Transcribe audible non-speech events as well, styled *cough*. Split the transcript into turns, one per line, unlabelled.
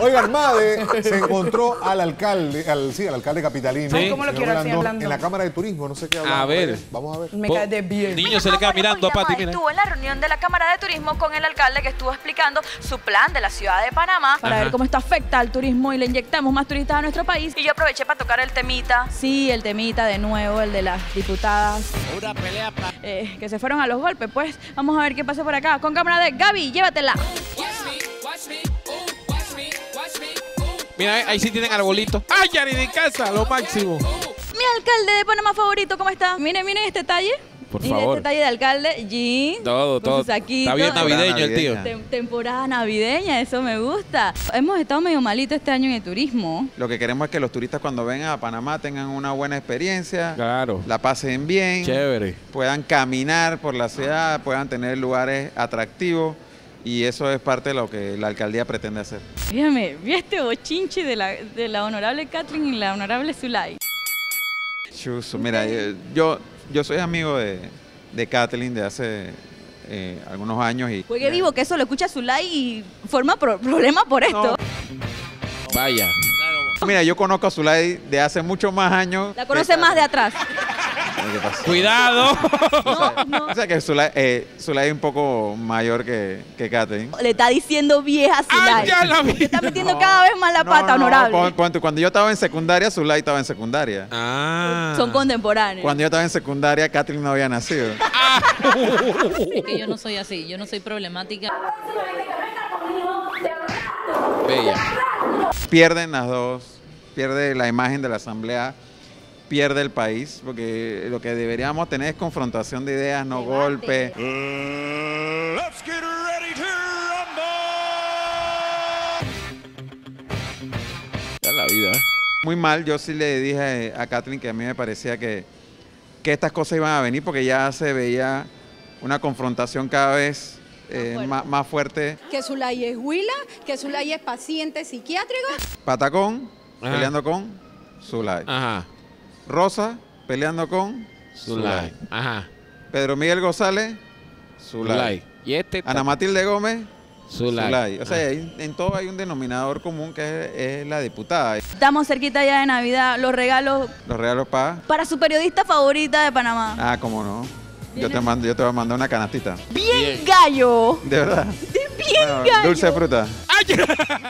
Oiga, Armade se encontró al alcalde, al, sí, al alcalde capitalino.
Sí.
¿Cómo lo quiero así
Blandón,
hablando?
En la Cámara de Turismo, no sé qué hablamos.
A ver.
Vamos a ver.
Me cae de bien.
Niño se le queda mirando a Pati.
Estuvo en la reunión de la Cámara de Turismo con el alcalde que estuvo explicando su plan de la ciudad de Panamá.
Para
Ajá.
ver cómo esto afecta al turismo y le inyectamos más turistas a nuestro país.
Y yo aproveché para tocar el temita.
Sí, el temita de nuevo, el de las diputadas. eh, que se fueron a los golpes. Pues vamos a ver qué pasa por acá. Con cámara de Gaby, llévatela.
Mira, ahí- sí tienen arbolito. ¡Ay, Yari de casa! Lo máximo.
Mi alcalde de Panamá favorito, ¿cómo está? Miren, miren este talle.
Por
Miren
favor.
Este talle de alcalde, jean.
Todo, todo. Está bien navideño el tío.
Tem- temporada navideña, eso me gusta. Hemos estado medio malito este año en el turismo.
Lo que queremos es que los turistas cuando vengan a Panamá tengan una buena experiencia,
Claro.
la pasen bien,
Chévere.
puedan caminar por la ciudad, puedan tener lugares atractivos y eso es parte de lo que la alcaldía pretende hacer.
Fíjame, vi este bochinche de la, de la honorable Kathleen y la honorable Zulay.
Chuzo, mira, eh, yo, yo soy amigo de, de Kathleen de hace eh, algunos años y...
Juegue vivo que eso lo escucha Zulay y forma pro- problema por esto.
Vaya.
Mira, yo conozco a Zulay de hace muchos más años.
La conoce más de atrás.
¿Qué pasa?
Cuidado. *laughs*
No, no.
O sea que Zulay, eh, Zulay es un poco mayor que, que Kathleen.
Le está diciendo vieja Zulay.
¡Ay, ya la vi!
Le está metiendo cada vez más la
No,
pata,
no,
honorable.
tú, cuando yo estaba en secundaria, Zulay estaba en secundaria.
Ah.
Son contemporáneos.
Cuando yo estaba en secundaria, Kathleen no había nacido. *laughs*
Es que yo no soy así, yo no soy problemática.
Bella.
Pierden las dos, pierde la imagen de la asamblea, pierde el país, porque lo que deberíamos tener es confrontación de ideas, no golpe.
Ya la vida, ¿eh?
Muy mal, yo sí le dije a Kathleen que a mí me parecía que, que estas cosas iban a venir porque ya se veía una confrontación cada vez eh,
fuerte.
más, más fuerte.
que Zulay es huila, que Zulay es paciente psiquiátrico.
Patacón
Ajá.
peleando con Zulay.
Ajá.
Rosa peleando con
Zulay. Ajá.
Pedro Miguel González, Zulay.
Zulay. Y este.
Ana Matilde Gómez,
Zulay.
Zulay. O sea,
Ah.
hay- en todo hay un denominador común que es, es la diputada.
Estamos cerquita ya de Navidad. Los regalos
Los regalos para...
para su periodista favorita de Panamá.
Ah, cómo no. Yo te, mando, yo te voy a mandar una canastita.
Bien gallo.
De verdad.
Bien
Bueno,
gallo.
dulce de fruta.
¡Ay! *laughs*